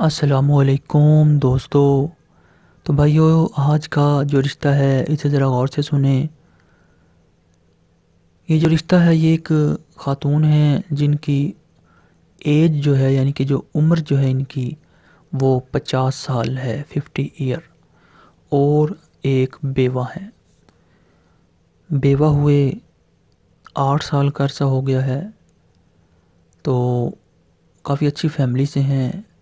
असलकुम दोस्तों। तो भाइयों, आज का जो रिश्ता है, इसे ज़रा गौर से सुने। ये जो रिश्ता है, ये एक ख़ातून है, जिनकी एज जो है, यानी कि जो उम्र जो है इनकी, वो पचास साल है, फिफ्टी ईयर। और एक बेवा है। बेवा हुए आठ साल का अरसा हो गया है। तो काफ़ी अच्छी फैमिली से हैं।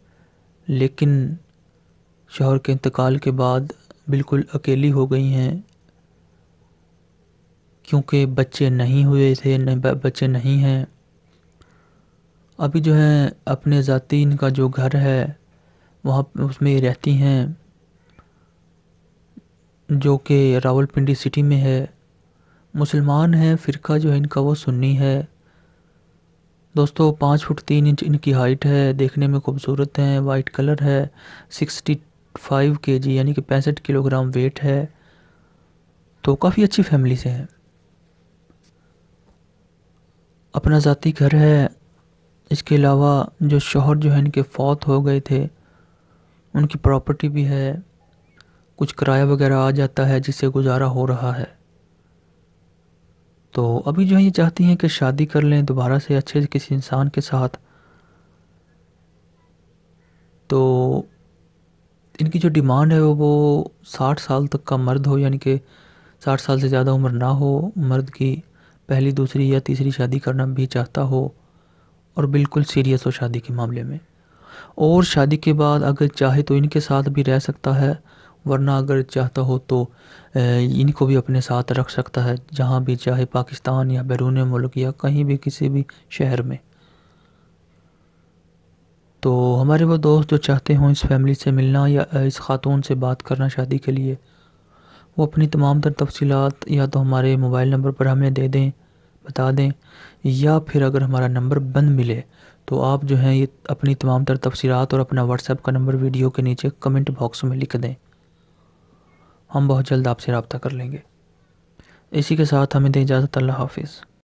लेकिन शौहर के इंतकाल के बाद बिल्कुल अकेली हो गई हैं, क्योंकि बच्चे नहीं हुए थे न बच्चे नहीं हैं। अभी जो है, अपने ज़ाती, इनका जो घर है, वहाँ उसमें रहती हैं, जो कि रावलपिंडी सिटी में है। मुसलमान हैं, फ़िरका जो है, इनका वो सुन्नी है। दोस्तों, पाँच फुट तीन इंच इनकी हाइट है। देखने में खूबसूरत हैं। वाइट कलर है। सिक्सटी फाइव के जी यानी कि पैंसठ किलोग्राम वेट है। तो काफ़ी अच्छी फैमिली से हैं। अपना ज़ाती घर है। इसके अलावा जो शोहर जो है, इनके फौत हो गए थे। उनकी प्रॉपर्टी भी है। कुछ किराया वगैरह आ जाता है, जिससे गुजारा हो रहा है। तो अभी जो है ये चाहती हैं कि शादी कर लें दोबारा से अच्छे से किसी इंसान के साथ। तो इनकी जो डिमांड है वो साठ साल तक का मर्द हो, यानी कि साठ साल से ज़्यादा उम्र ना हो, मर्द की पहली, दूसरी या तीसरी शादी करना भी चाहता हो और बिल्कुल सीरियस हो शादी के मामले में। और शादी के बाद अगर चाहे तो इनके साथ भी रह सकता है। वरना अगर चाहता हो तो इनको भी अपने साथ रख सकता है, जहाँ भी चाहे पाकिस्तान या बैरून मुल्क या कहीं भी किसी भी शहर में। तो हमारे वो दोस्त जो चाहते हों इस फैमिली से मिलना या इस ख़ातून से बात करना शादी के लिए, वो अपनी तमाम तर तफसीलात या तो हमारे मोबाइल नंबर पर हमें दे दें, बता दें, या फिर अगर हमारा नंबर बंद मिले तो आप जो हैं ये अपनी तमाम तर तफसीलात और अपना व्हाट्सएप का नंबर वीडियो के नीचे कमेंट बॉक्स में लिख दें। हम बहुत जल्द आपसे रबता कर लेंगे। इसी के साथ हमें दें इजाज़त, अल्लाह हाफिज़।